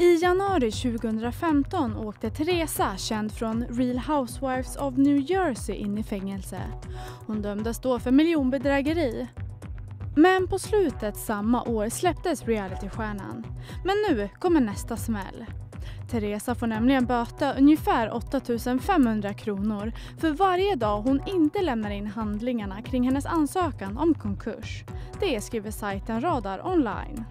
I januari 2015 åkte Teresa, känd från Real Housewives of New Jersey, in i fängelse. Hon dömdes då för miljonbedrägeri. Men på slutet samma år släpptes realitystjärnan. Men nu kommer nästa smäll. Teresa får nämligen böta ungefär 8 500 kronor för varje dag hon inte lämnar in handlingarna kring hennes ansökan om konkurs. Det skriver sajten Radar online.